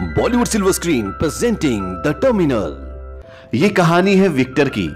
Bollywood silver screen presenting the terminal ये कहानी है विक्टर की।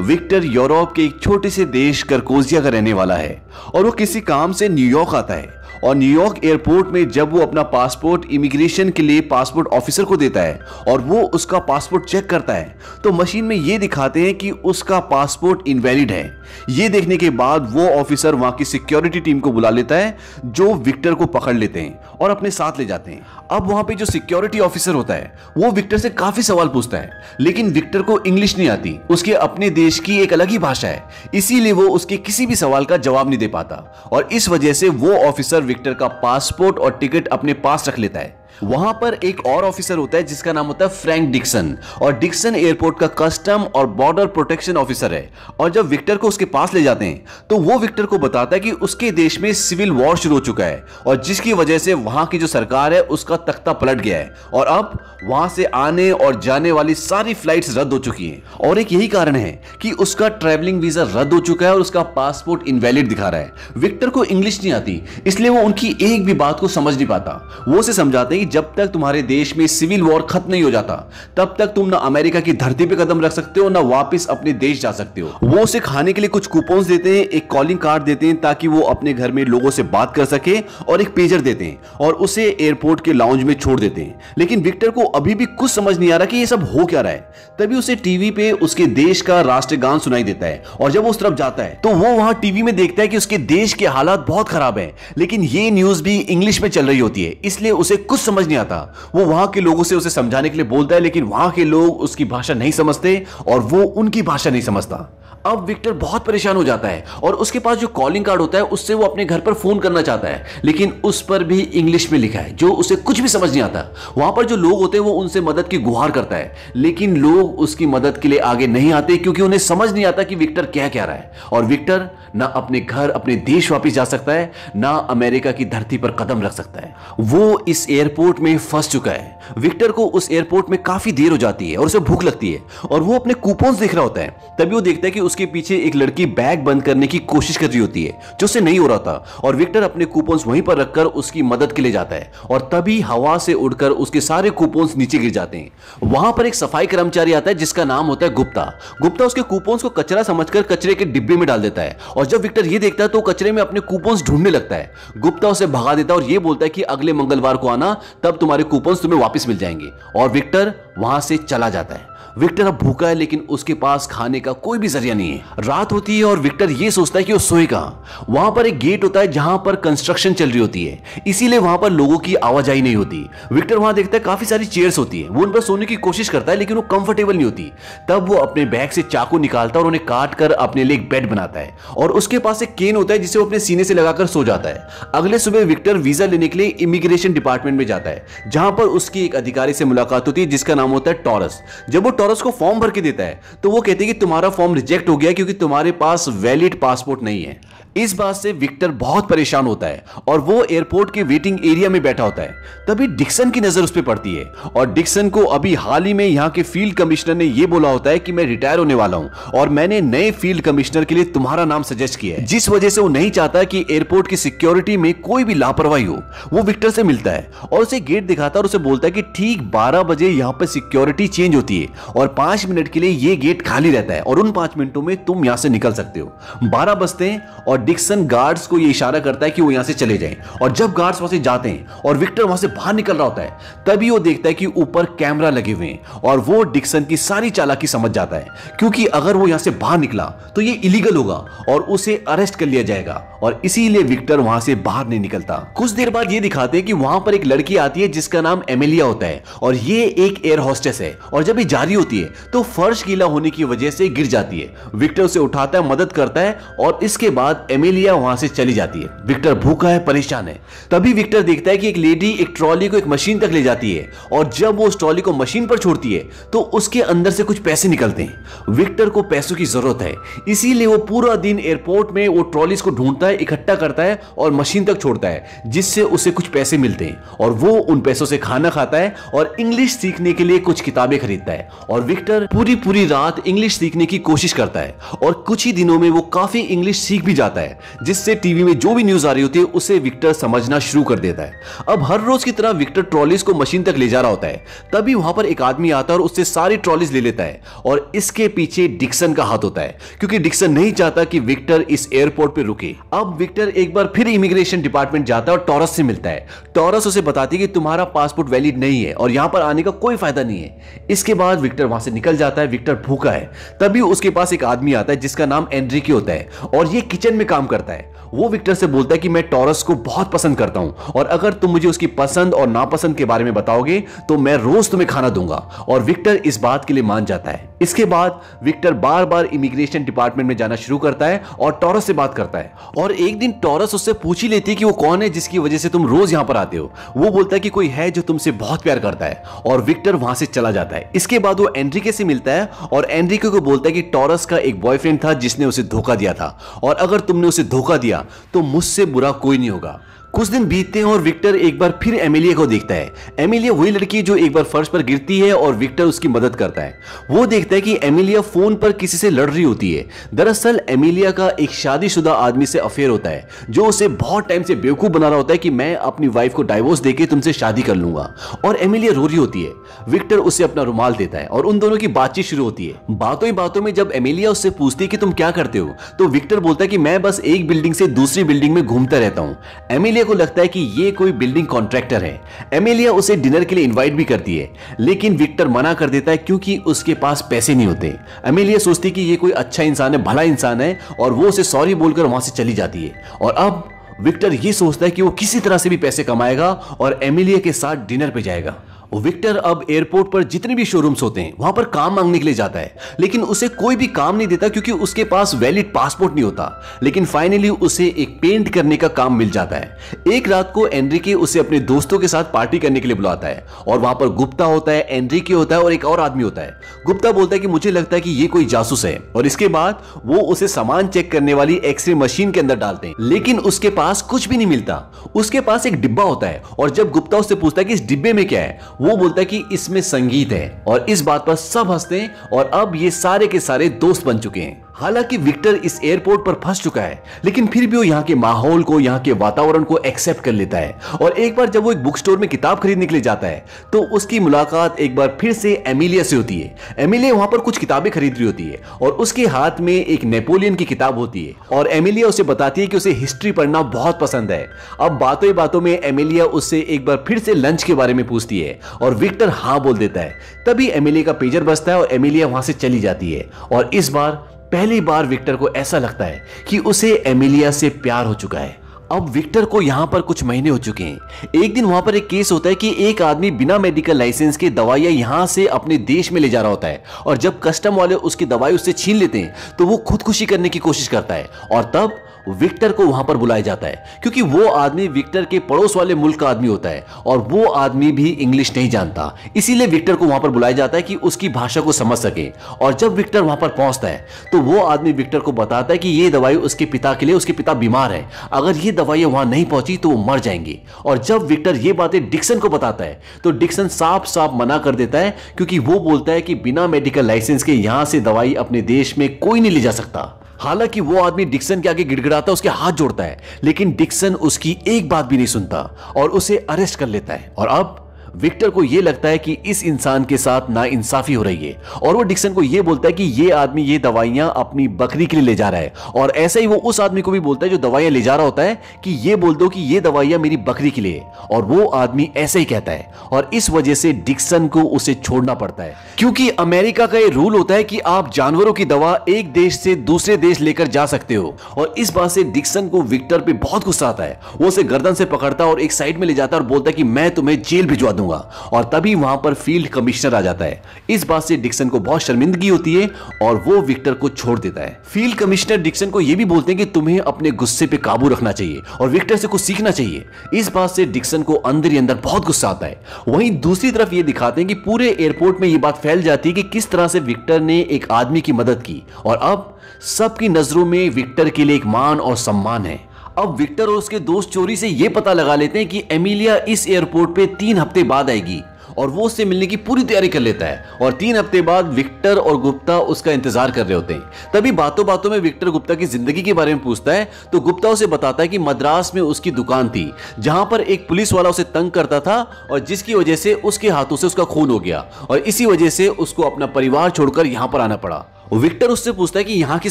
विक्टर यूरोप के एक छोटे से देश करकोजिया का रहने वाला है और वो किसी काम से न्यूयॉर्क आता है। और न्यूयॉर्क एयरपोर्ट में जब वो अपना पासपोर्ट इमिग्रेशन के लिए पासपोर्ट ऑफिसर को देता है और वो उसका पासपोर्ट चेक करता है तो मशीन में ये दिखाते हैं कि उसका पासपोर्ट इनवैलिड है। ये देखने के बाद वो ऑफिसर वहाँ की सिक्योरिटी टीम को बुला लेता है, जो विक्टर को पकड़ लेते हैं और अपने साथ ले जाते हैं। अब वहाँ पे जो सिक्योरिटी ऑफिसर होता है, वो विक्टर से काफ़ी सवाल पूछता है, लेकिन विक्टर को इंग्लिश नहीं आती। उसके अपने देश की एक अलग ही भाषा है, इसीलिए वो उसके किसी भी सवाल का जवाब नहीं दे पाता। और इस वजह से वो ऑफिसर विक्टर का पासपोर्ट और टिकट अपने पास रख लेता है। वहाँ पर एक और ऑफिसर होता है, जिसका नाम होता है फ्रैंक डिक्सन और डिक्सन एयरपोर्ट का कस्टम और बॉर्डर प्रोटेक्शन ऑफिसर है। और जब विक्टर को उसके पास ले जाते हैं तो वो विक्टर को बताता है कि उसके देश में सिविल वॉर शुरू हो चुका है। और जिसकी वजह से वहाँ की जो सरकार है, उसका तख्ता पलट गया है। और अब वहाँ से आने और जाने वाली सारी फ्लाइट्स रद्द हो चुकी हैं। और एक यही कारण है कि उसका ट्रेवलिंग वीज़ा रद्द हो चुका है और उसका पासपोर्ट इनवैलिड दिखा रहा है। विक्टर को इंग्लिश नहीं आती, इसलिए वो उनकी एक भी बात को समझ नहीं पाता। वो उसे समझाते हैं कि जब तक तुम्हारे देश में सिविल वॉर खत्म नहीं हो जाता, तब तक तुम ना अमेरिका की धरती पे कदम रख सकते हो, ना वापस अपने देश जा सकते हो। वो उसे खाने के लिए कुछ कूपन देते हैं, एक कॉलिंग कार्ड देते हैं, ताकि वो अपने घर में लोगों से बात कर सके और एक पेजर देते हैं और उसे एयरपोर्ट के लाउंज में छोड़ देते हैं। लेकिन विक्टर को अभी भी कुछ समझ नहीं आ रहा कि ये सब हो क्या रहा है। तभी उसे टीवी पे उसके देश का राष्ट्रगान सुनाई देता है और जब वो उस तरफ़ जाता है तो वो वहाँ टीवी में देखता है कि उसके देश के हालात बहुत खराब है। लेकिन ये न्यूज़ भी इंग्लिश में चल रही होती है, इसलिए उसे कुछ नहीं आता। वो वहाँ के लोगों से उसे समझाने के लिए बोलता है, लेकिन वहाँ के लोग उसकी भाषा नहीं समझते और वो उनकी भाषा नहीं समझता। अब विक्टर बहुत परेशान हो जाता है और उसके पास जो कॉलिंग कार्ड होता है, उससे वो अपने घर पर फ़ोन करना चाहता है। लेकिन उस पर भी इंग्लिश में लिखा है, जो उसे कुछ भी समझ नहीं आता। वहाँ पर जो लोग होते हैं, वो उनसे मदद की गुहार करता है। लेकिन लोग उसकी मदद के लिए आगे नहीं आते, क्योंकि उन्हें समझ नहीं आता कि विक्टर क्या कह रहा है। और विक्टर ना अपने घर, अपने देश वापिस जा सकता है, ना अमेरिका की धरती पर कदम रख सकता है। वो इस एयरपोर्ट में फंस चुका है। विक्टर को उस एयरपोर्ट में काफ़ी देर हो जाती है और उसे भूख लगती है। और वो अपने कूपन देख रहा होता है। तभी वो देखता है कि उसके पीछे एक लड़की बैग बंद करने की कोशिश कर रही होती है, जो उसे नहीं हो रहा था, और विक्टर अपने कूपन वहीं पर रखकर उसकी मदद के लिए जाता है, और तभी हवा से उड़कर उसके सारे कूपन नीचे गिर जाते हैं। वहाँ पर एक सफ़ाई कर्मचारी आता है, जिसका नाम होता है गुप्ता। गुप्ता उसके कूपन को कचरा समझकर कचरे के डिब्बे में डाल देता है, और जब विक्टर ये देखता है तो कचरे में अपने कूपन ढूँढने लगता है। गुप्ता उसे भगा देता है और ये बोलता है कि अगले मंगलवार को आना, तब तुम्हारे कूपन तुम्हें वापस मिल जाएँगे, और विक्टर वहाँ से चला जाता है। विक्टर अब भूखा है, लेकिन उसके पास खाने का कोई भी ज़रिया नहीं है। रात होती है और विक्टर ये सोचता है कि वो सोए कहाँ वहाँ पर एक गेट होता है जहाँ पर कंस्ट्रक्शन चल रही होती है। इसीलिए वहाँ पर लोगों की आवाजाही नहीं होती। विक्टर वहाँ देखता है काफ़ी सारी चेयर्स होती है। वो उन पर सोने की कोशिश करता है, लेकिन वो कंफर्टेबल नहीं होती। तब वो अपने बैग से चाकू निकालता है और उन्हें काट कर अपने लिए एक बेड बनाता है। और उसके पास एक केन होता है, जिसे वो अपने सीने से लगाकर सो जाता है। अगले सुबह विक्टर वीज़ा लेने के लिए इमिग्रेशन डिपार्टमेंट में जाता है, जहाँ पर उसकी एक अधिकारी से मुलाकात होती है, जिसका नाम होता है टॉरस जब वो टॉरस को फॉर्म भर के देता है। तो वो कहती है कि तुम्हारा फॉर्म रिजेक्ट हो गया क्योंकि तुम्हारे पास वैलिड पासपोर्ट नहीं है। इस बात से विक्टर बहुत परेशान होता है और वो एयरपोर्ट के वेटिंग एरिया में बैठा होता है। तभी डिक्सन की नज़र उस पर पड़ती है और डिक्सन को अभी हाल ही में यहाँ के फ़ील्ड कमिश्नर ने यह बोला होता है कि मैं रिटायर होने वाला हूँ और मैंने नए फ़ील्ड कमिश्नर के लिए तुम्हारा नाम सजेस्ट किया है। जिस वजह से वो नहीं चाहता कि एयरपोर्ट की सिक्योरिटी में कोई भी लापरवाही हो, वो विक्टर से मिलता है और उसे गेट दिखाता है और उसे बोलता है कि ठीक बारह बजे यहाँ पर सिक्योरिटी चेंज होती है और पाँच मिनट के लिए ये गेट खाली रहता है और उन पाँच मिनटों में तुम यहाँ से निकल सकते हो। बारह बजते हैं और डिक्सन गार्ड्स को ये इशारा करता है कि वो यहाँ से चले जाएँ। और जब गार्ड्स वहाँ से जाते हैं और विक्टर वहाँ से बाहर निकल रहा होता है, तभी वो देखता है कि ऊपर कैमरा लगे हुए हैं और वो डिक्सन की सारी चालाकी समझ जाता है। क्योंकि अगर वो यहाँ से बाहर निकला तो ये इलीगल होगा और उसे अरेस्ट कर लिया जाएगा और इसीलिए विक्टर वहाँ से बाहर नहीं निकलता। कुछ देर बाद ये दिखाते हैं कि वहाँ पर एक लड़की आती है जिसका नाम एमिलिया होता है और ये एक एयर हॉस्टेस है और जब ये जारी होती है तो फर्श गीला होने की वजह से गिर जाती है। विक्टर उसे उठाता है, मदद करता है और इसके बाद एमिलिया वहाँ से चली जाती है। विक्टर भूखा है, परेशान है। तभी विक्टर देखता है कि एक लेडी एक ट्रॉली को एक मशीन तक ले जाती है और जब वो उस ट्रॉली को मशीन पर छोड़ती है तो उसके अंदर से कुछ पैसे निकलते हैं। विक्टर को पैसों की ज़रूरत है, इसीलिए वो पूरा दिन एयरपोर्ट में वो ट्रॉलीज को ढूंढता है, इकट्ठा करता है और मशीन तक छोड़ता है, जिससे उसे कुछ पैसे मिलते हैं और वो उन पैसों से खाना खाता है और इंग्लिश सीखने के लिए कुछ किताबें खरीदता है। और विक्टर पूरी पूरी रात इंग्लिश सीखने की कोशिश करता है और कुछ ही दिनों में वो काफ़ी इंग्लिश सीख भी जाता है। है, जिससे टीवी में जो भी न्यूज़ आ रही होती है, उसे विक्टर समझना शुरू कर देता है। अब हर रोज की तरह विक्टर ट्रॉलीज को मशीन तक ले जा रहा होता है। तभी वहाँ पर एक आदमी आता है और उससे सारी ट्रॉलीज ले लेता है। और इसके पीछे डिक्सन का हाथ होता है, क्योंकि डिक्सन नहीं चाहता कि विक्टर इस एयरपोर्ट पर रुके। अब विक्टर एक बार फिर इमिग्रेशन डिपार्टमेंट जाता है और टॉरस से मिलता है। टॉरस उसे बताती है कि तुम्हारा पासपोर्ट वैलिड नहीं है और यहाँ पर आने का कोई फ़ायदा नहीं है। इसके बाद विक्टर वहाँ से निकल जाता है विक्टर भूखा है। तभी उसके पास एक आदमी आता है, जिसका नाम एंड्रिकी होता है। और ये किचन में काम करता है। वो विक्टर से बोलता है कि मैं टॉरस को बहुत पसंद करता हूँ। और अगर तुम मुझे उसकी पसंद और नापसंद के बारे में बताओगे तो मैं रोज तुम्हें खाना दूँगा। और विक्टर इस बात के लिए मान जाता है। इसके बाद विक्टर बार बार इमिग्रेशन डिपार्टमेंट में जाना शुरू करता है और टॉरस से बात करता है। और एक दिन टॉरस उससे पूछ ही लेती है कि वो कौन है जिसकी वजह से तुम रोज यहाँ पर आते हो। वो बोलता है कि कोई है जो तुमसे बहुत प्यार करता है और विक्टर वहाँ से चला जाता है। इसके बाद वो एंड्रिके से मिलता है और एंड्रिके को बोलता है कि टॉरस का एक बॉयफ्रेंड था जिसने उसे धोखा दिया था। और अगर तुमने उसे धोखा दिया तो मुझसे बुरा कोई नहीं होगा। कुछ दिन बीतते हैं और विक्टर एक बार फिर एमिलिया को देखता है। एमिलिया वही लड़की जो एक बार फर्श पर गिरती है और विक्टर उसकी मदद करता है। वो देखता है कि एमिलिया फ़ोन पर किसी से लड़ रही होती है। दरअसल एमिलिया का एक शादीशुदा आदमी से अफेयर होता है, जो उसे बहुत टाइम से बेवकूफ़ बना रहा होता है कि मैं अपनी वाइफ को डाइवोर्स देके तुमसे शादी कर लूँगा। और एमिलिया रो रही होती है। विक्टर उसे अपना रुमाल देता है और उन दोनों की बातचीत शुरू होती है। बातों ही बातों में जब एमिलिया उससे पूछती है कि तुम क्या करते हो तो विक्टर बोलता है कि मैं बस एक बिल्डिंग से दूसरी बिल्डिंग में घूमता रहता हूँ। एमिलिया को लगता है कि ये कोई बिल्डिंग कॉन्ट्रैक्टर है। एमिलिया उसे डिनर के लिए इनवाइट भी करती है, लेकिन विक्टर मना कर देता है क्योंकि उसके पास पैसे नहीं होते। एमिलिया सोचती कि ये कोई अच्छा इंसान है, भला इंसान है, और वो उसे सॉरी बोलकर वहाँ से चली जाती है। और अब विक्टर ये सोचता है कि वो किसी तरह से भी पैसे कमाएगा और एमिलिया के साथ डिनर पे जाएगा। विक्टर अब एयरपोर्ट पर जितने भी शोरूम्स होते हैं, वहाँ पर काम मांगने के लिए जाता है। लेकिन उसे कोई भी काम नहीं देता क्योंकि उसके पास वैलिड पासपोर्ट नहीं होता। लेकिन फाइनली उसे एक पेंट करने का काम मिल जाता है। एक रात को एनरिके उसे अपने दोस्तों के साथ पार्टी करने के लिए बुलाता है और वहाँ पर गुप्ता होता है एनरिके होता है और एक और आदमी होता है। गुप्ता बोलता है कि मुझे लगता है कि ये कोई जासूस है और इसके बाद वो उसे सामान चेक करने वाली एक्सरे मशीन के अंदर डालते हैं। लेकिन उसके पास कुछ भी नहीं मिलता। उसके पास एक डिब्बा होता है और जब गुप्ता उससे पूछता है कि इस डिब्बे में क्या है वो बोलता है कि इसमें संगीत है और इस बात पर सब हँसते हैं और अब ये सारे के सारे दोस्त बन चुके हैं। हालाँकि विक्टर इस एयरपोर्ट पर फंस चुका है, लेकिन फिर भी वो यहाँ के माहौल को, यहाँ के वातावरण को एक्सेप्ट कर लेता है। और एक बार जब वो एक बुक स्टोर में किताब खरीदने के लिए जाता है तो उसकी मुलाकात एक बार फिर से एमिलिया से होती है। एमिलिया वहाँ पर कुछ किताबें खरीद रही होती है, और उसके हाथ में एक नेपोलियन की किताब होती है, और एमिलिया उसे बताती है कि उसे हिस्ट्री पढ़ना बहुत पसंद है। अब बातों ही बातों में एमिलिया उससे एक बार फिर से लंच के बारे में पूछती है, और विक्टर हाँ बोल देता है। तभी एमिलिया का पेजर बसता है और एमिलिया वहाँ से चली जाती है, और इस बार पहली बार विक्टर को ऐसा लगता है कि उसे एमिलिया से प्यार हो चुका है। अब विक्टर को यहाँ पर कुछ महीने हो चुके हैं। एक दिन वहाँ पर एक केस होता है कि एक आदमी बिना मेडिकल लाइसेंस के दवाइयाँ यहाँ से अपने देश में ले जा रहा होता है और जब कस्टम वाले उसकी दवाई उससे छीन लेते हैं तो वो खुदकुशी करने की कोशिश करता है और तब विक्टर को वहाँ पर बुलाया जाता है, क्योंकि वो आदमी विक्टर के पड़ोस वाले मुल्क का आदमी होता है, और वो आदमी भी इंग्लिश नहीं जानता। इसीलिए विक्टर को वहाँ पर बुलाया जाता है कि उसकी भाषा को समझ सके। और जब विक्टर वहाँ पर पहुँचता है तो वो आदमी विक्टर को बताता है कि ये दवाई उसके पिता के लिए, उसके पिता बीमार है। अगर ये दवाइयाँ वहाँ नहीं पहुँची तो वो मर जाएँगी। और जब विक्टर ये बातें डिक्सन को बताता है तो डिक्सन साफ़ साफ़ मना कर देता है, क्योंकि वो बोलता है कि बिना मेडिकल लाइसेंस के यहाँ से दवाई अपने देश में कोई नहीं ले जा सकता। हालाँकि वो आदमी डिक्सन के आगे गिड़गिड़ाता, उसके हाथ जोड़ता है, लेकिन डिक्सन उसकी एक बात भी नहीं सुनता और उसे अरेस्ट कर लेता है। और अब विक्टर को यह लगता है कि इस इंसान के साथ ना इंसाफी हो रही है। और वो डिक्सन को यह बोलता है कि ये आदमी ये दवाइयाँ अपनी बकरी के लिए ले जा रहा है। और ऐसा ही वो उस आदमी को भी बोलता है जो दवाइयाँ ले जा रहा होता है कि ये बोल दो कि ये दवाइयाँ मेरी बकरी के लिए। और वो आदमी ऐसे ही कहता है। और इस वजह से डिक्सन को उसे छोड़ना पड़ता है। क्योंकि अमेरिका का ये रूल होता है कि आप जानवरों की दवा एक देश से दूसरे देश लेकर जा सकते हो। और इस बात से डिक्सन को विक्टर पे बहुत गुस्सा आता है। वो उसे गर्दन से पकड़ता है और एक साइड में ले जाता है और बोलता है कि मैं तुम्हें जेल भिजवा दूँगा। दूँगा। और तभी वहाँ पर फ़ील्ड कमिश्नर आ जाता है। इस बात से डिक्सन को बहुत शर्मिंदगी होती है और वो विक्टर को छोड़ देता है। फ़ील्ड कमिश्नर डिक्सन को यह भी बोलते हैं कि तुम्हें अपने गुस्से पे काबू रखना चाहिए और विक्टर से कुछ सीखना चाहिए। इस बात से डिक्सन को अंदर ही अंदर बहुत गुस्सा आता है। वहीं दूसरी तरफ़ ये दिखाते हैं कि पूरे एयरपोर्ट में ये बात फैल जाती है कि किस तरह से विक्टर ने एक आदमी की मदद की। और अब सबकी नज़रों में विक्टर के लिए एक मान और सम्मान है। अब विक्टर और उसके दोस्त चोरी से यह पता लगा लेते हैं कि एमिलिया इस एयरपोर्ट पे तीन हफ़्ते बाद आएगी और वो उससे मिलने की पूरी तैयारी कर लेता है और तीन हफ़्ते बाद विक्टर और गुप्ता उसका इंतज़ार कर रहे होते हैं। तभी बातों बातों में विक्टर गुप्ता की ज़िंदगी के बारे में पूछता है तो गुप्ता उसे बताता है कि मद्रास में उसकी दुकान थी, जहाँ पर एक पुलिस वाला उसे तंग करता था और जिसकी वजह से उसके हाथों से उसका खून हो गया और इसी वजह से उसको अपना परिवार छोड़कर यहाँ पर आना पड़ा। विक्टर उससे पूछता है कि यहाँ की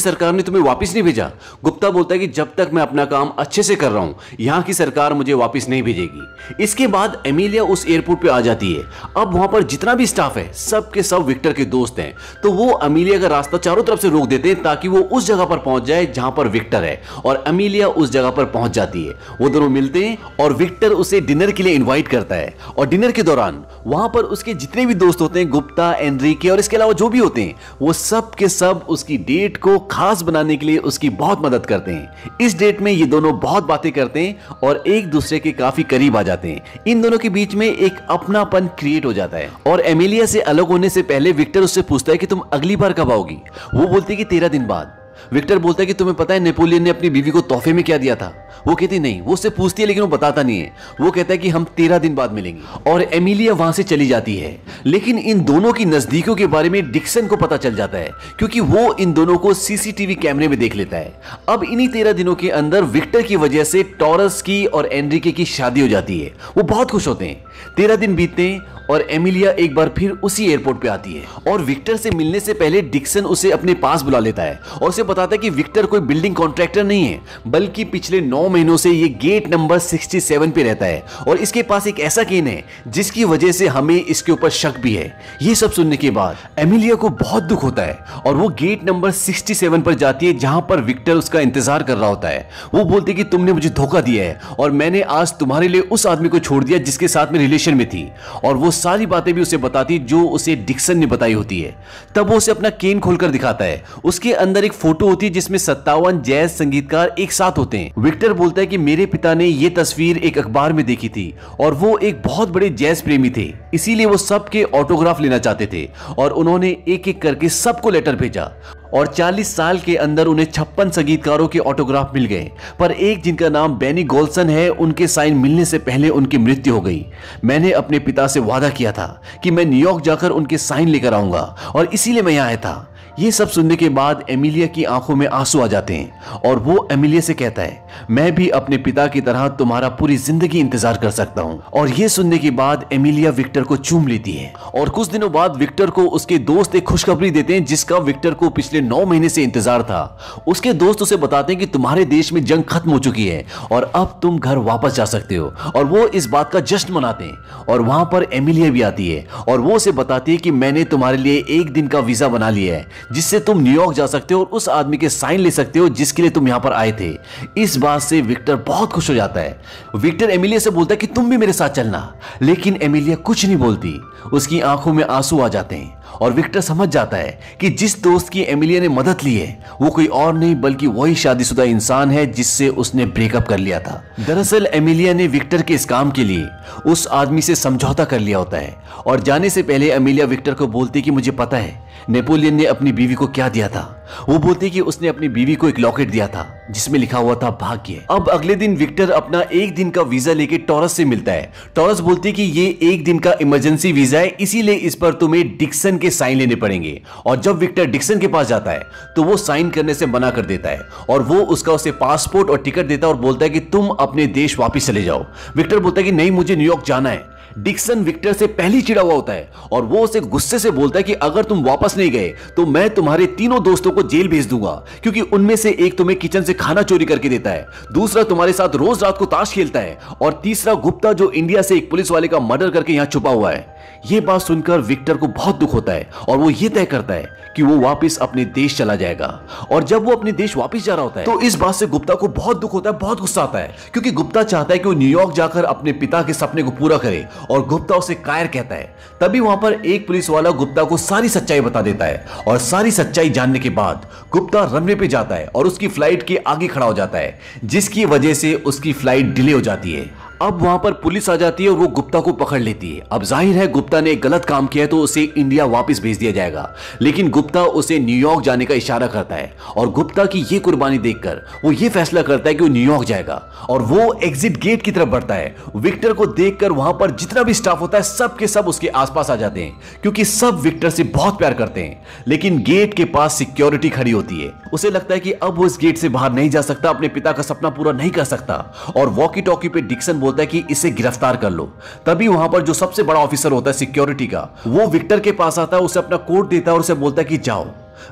सरकार ने तुम्हें वापस नहीं भेजा। गुप्ता बोलता है कि जब तक मैं अपना काम अच्छे से कर रहा हूँ, यहाँ की सरकार मुझे वापस नहीं भेजेगी। इसके बाद एमिलिया उस एयरपोर्ट पे आ जाती है। अब वहाँ पर जितना भी स्टाफ है, सब के सब विक्टर के दोस्त हैं। तो वो अमीलिया का रास्ता चारों तरफ़ से रोक देते हैं ताकि वो उस जगह पर पहुँच जाए जहाँ पर विक्टर है। और अमीलिया उस जगह पर पहुँच जाती है। वो दोनों मिलते हैं और विक्टर उसे डिनर के लिए इन्वाइट करता है। और डिनर के दौरान वहाँ पर उसके जितने भी दोस्त होते हैं, गुप्ता, एनरिके और इसके अलावा जो भी होते हैं, वो सब के सब उसकी डेट को खास बनाने के लिए उसकी बहुत मदद करते हैं। इस डेट में ये दोनों बहुत बातें करते हैं और एक दूसरे के काफ़ी करीब आ जाते हैं। इन दोनों के बीच में एक अपनापन क्रिएट हो जाता है। और एमिलिया से अलग होने से पहले विक्टर उससे पूछता है कि तुम अगली बार कब आओगी? वो बोलती है कि तेरह दिन बाद। विक्टर बोलता है कि तुम्हें पता है नेपोलियन ने अपनी बीवी को तोहफे में क्या दिया था? वो कहती, नहीं, वो उससे पूछती है, लेकिन वो बताता नहीं है। वो कहता है कि हम तेरह दिन बाद मिलेंगे और एमिलिया वहाँ से चली जाती है। लेकिन इन दोनों की नजदीकों के बारे में डिक्सन को पता चल जाता है, क्योंकि वो इन दोनों को सीसीटीवी कैमरे में देख लेता है। अब इन्हीं तेरह दिनों के अंदर विक्टर की वजह से टॉरस की और एनरिके की शादी हो जाती है। वो बहुत खुश होते हैं। तेरह दिन बीतते हैं और एमिलिया एक बार फिर उसी एयरपोर्ट पे आती है। और विक्टर से मिलने से पहले डिक्सन उसे अपने पास बुला लेता है और उसे बताता है कि विक्टर कोई बिल्डिंग कॉन्ट्रैक्टर नहीं है, बल्कि पिछले नौ महीनों से ये गेट नंबर 67 पे रहता है और इसके पास एक ऐसा केन है, जिसकी वजह से हमें इसके ऊपर शक भी है। ये सब सुनने के बाद एमिलिया को बहुत दुख होता है और वो गेट नंबर 67 पर जाती है, जहाँ पर विक्टर उसका इंतज़ार कर रहा होता है। वो बोलती कि तुमने मुझे धोखा दिया है और मैंने आज तुम्हारे लिए उस आदमी को छोड़ दिया जिसके साथ में रिलेशन में थी और वो सारी बातें भी उसे बताती जो उसे डिक्सन ने बताई होती है। तब वो उसे अपना केन खोलकर दिखाता है। उसके अंदर एक फ़ोटो होती है जिसमें सत्तावन जैज संगीतकार एक साथ होते हैं। विक्टर बोलता है कि मेरे पिता ने ये तस्वीर एक अखबार में देखी थी और वो एक बहुत बड़े जैज प्रेमी थे। इसीलिए वो सबके ऑटोग्राफ लेना चाहते थे और उन्होंने एक एक करके सबको लेटर भेजा। और 40 साल के अंदर उन्हें छप्पन संगीतकारों के ऑटोग्राफ मिल गए। पर एक जिनका नाम बेनी गोल्सन है, उनके साइन मिलने से पहले उनकी मृत्यु हो गई। मैंने अपने पिता से वादा किया था कि मैं न्यूयॉर्क जाकर उनके साइन लेकर आऊँगा और इसीलिए मैं यहाँ आया था। ये सब सुनने के बाद एमिलिया की आँखों में आँसू आ जाते हैं और वो एमिलिया से कहता है, मैं भी अपने पिता की तरह तुम्हारा पूरी ज़िंदगी इंतज़ार कर सकता हूँ। और ये सुनने के बाद एमिलिया विक्टर को चूम लेती है और कुछ दिनों बाद विक्टर को उसके दोस्त एक खुशखबरी देते हैं जिसका विक्टर को पिछले नौ महीने से इंतज़ार था। उसके दोस्त उसे बताते हैं कि तुम्हारे देश में जंग खत्म हो चुकी है और अब तुम घर वापस जा सकते हो और वो इस बात का जश्न मनाते हैं और वहाँ पर एमिलिया भी आती है और वो उसे बताती है कि मैंने तुम्हारे लिए एक दिन का वीज़ा बना लिया है। जिससे तुम न्यूयॉर्क जा सकते हो और उस आदमी के साइन ले सकते हो जिसके लिए तुम यहाँ पर आए थे। इस बात से विक्टर बहुत खुश हो जाता है। विक्टर एमिलिया से बोलता है कि तुम भी मेरे साथ चलना, लेकिन एमिलिया कुछ नहीं बोलती। उसकी आँखों में आँसू आ जाते हैं। और विक्टर समझ जाता है कि जिस दोस्त की एमिलिया ने मदद ली है, वो कोई और नहीं, बल्कि वही शादीशुदा इंसान है जिससे उसने ब्रेकअप कर लिया था। दरअसल, एमिलिया ने विक्टर के इस काम के लिए उस आदमी से समझौता कर लिया होता है और जाने से पहले एमिलिया विक्टर को बोलती कि मुझे पता है, नेपोलियन ने अपनी बीवी को क्या दिया था। वो बोलती कि उसने अपनी बीवी को एक लॉकेट दिया था, जिसमें लिखा हुआ था भाग्य। अब अगले दिन विक्टर अपना एक दिन का वीज़ा लेके टॉरस से मिलता है। टॉरस बोलती कि ये एक दिन का इमरजेंसी वीज़ा है, इसीलिए इस पर तुम्हें डिक्सन के साइन लेने पड़ेंगे। और जब विक्टर डिक्सन के पास जाता है तो वो साइन करने से मना कर देता है। और वो उसका उसे पासपोर्ट और टिकट देता है और बोलता है कि तुम अपने देश वापिस चले जाओ। विक्टर बोलता है कि नहीं, मुझे न्यूयॉर्क जाना है। डिक्सन विक्टर से पहले चिड़ा हुआ होता है और वो उसे गुस्से से बोलता है कि अगर तुम वापस नहीं गए तो मैं तुम्हारे तीनों दोस्तों को जेल भेज दूँगा, क्योंकि उनमें से एक तुम्हें किचन से खाना चोरी करके देता है, दूसरा तुम्हारे साथ रोज रात को ताश खेलता है, और तीसरा गुप्ता जो इंडिया से एक पुलिस वाले का मर्डर करके यहाँ छुपा हुआ है। यह बात सुनकर विक्टर को बहुत दुख होता है और वो ये तय करता है कि वो वापस अपने देश चला जाएगा। और जब वो अपने देश वापस जा रहा होता है तो इस बात से गुप्ता को बहुत दुख होता है, बहुत गुस्सा आता है। क्योंकि गुप्ता चाहता है कि वो न्यूयॉर्क जाकर अपने पिता के सपने को पूरा करे और गुप्ता उसे कायर कहता है। तभी वहाँ पर एक पुलिस वाला गुप्ता को सारी सच्चाई बता देता है और सारी सच्चाई जानने के बाद गुप्ता रनवे पे जाता है और उसकी फ़्लाइट के आगे खड़ा हो जाता है, जिसकी वजह से उसकी फ़्लाइट डिले हो जाती है। अब वहाँ पर पुलिस आ जाती है और वो गुप्ता को पकड़ लेती है। अब ज़ाहिर है गुप्ता ने गलत काम किया तो उसे इंडिया वापस भेज दिया जाएगा। लेकिन गुप्ता उसे न्यूयॉर्क जाने का इशारा करता है और गुप्ता की ये कुर्बानी देखकर वो ये फैसला करता है कि वो न्यूयॉर्क जाएगा। और वो एग्जिट गेट की तरफ़ बढ़ता है। विक्टर को देखकर वहाँ पर जितना भी स्टाफ होता है, सब के सब उसके आसपास आ जाते हैं। क्योंकि सब विक्टर से बहुत प्यार करते हैं। लेकिन गेट के पास सिक्योरिटी खड़ी होती है। उसे लगता है कि अब वो इस गेट से बाहर नहीं जा सकता, अपने पिता का सपना पूरा नहीं कर सकता। और वॉकी टॉकी पे डिक्सन बोलता है कि इसे गिरफ़्तार कर लो। तभी वहाँ पर जो सबसे बड़ा ऑफिसर होता है सिक्योरिटी का, वो विक्टर के पास आता है, उसे अपना कोट देता है और उसे बोलता है कि जाओ।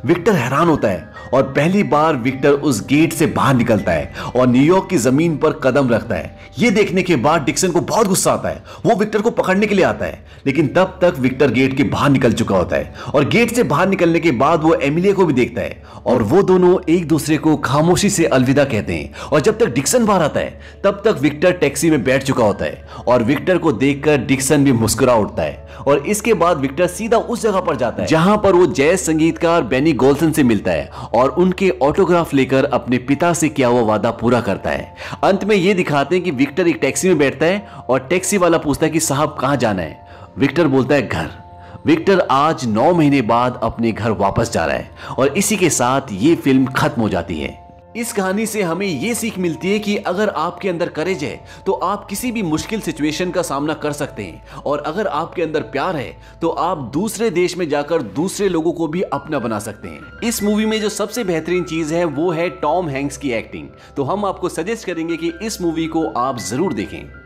विक्टर हैरान होता है और पहली बार विक्टर उस गेट से बाहर निकलता है और न्यूयॉर्क की ज़मीन पर कदम रखता है। ये देखने के बाद डिक्सन को बहुत गुस्सा आता है। वो विक्टर को पकड़ने के लिए आता है, लेकिन तब तक विक्टर गेट के बाहर निकल चुका होता है और गेट से बाहर निकलने के बाद वो एमिलिया को भी देखता है और वो दोनों एक दूसरे को खामोशी से अलविदा कहते हैं। और जब तक डिक्सन बाहर आता है, तब तक विक्टर टैक्सी में बैठ चुका होता है और विक्टर को देखकर डिक्सन भी मुस्कुरा उठता है। और इसके बाद विक्टर सीधा उस जगह पर जाता है, जहाँ पर वो जैज संगीतकार बेनी गोल्सन से मिलता है और उनके ऑटोग्राफ लेकर अपने पिता से किया हुआ वादा पूरा करता है। अंत में ये दिखाते हैं कि विक्टर एक टैक्सी में बैठता है और टैक्सी वाला पूछता है कि साहब कहाँ जाना है? विक्टर बोलता है, घर। विक्टर आज नौ महीने बाद अपने घर वापस जा रहा है और इसी के साथ ये फ़िल्म खत्म हो जाती है। इस कहानी से हमें ये सीख मिलती है कि अगर आपके अंदर करेज है तो आप किसी भी मुश्किल सिचुएशन का सामना कर सकते हैं। और अगर आपके अंदर प्यार है तो आप दूसरे देश में जाकर दूसरे लोगों को भी अपना बना सकते हैं। इस मूवी में जो सबसे बेहतरीन चीज़ है, वो है टॉम हैंक्स की एक्टिंग तो हम आपको सजेस्ट करेंगे कि इस मूवी को आप ज़रूर देखें।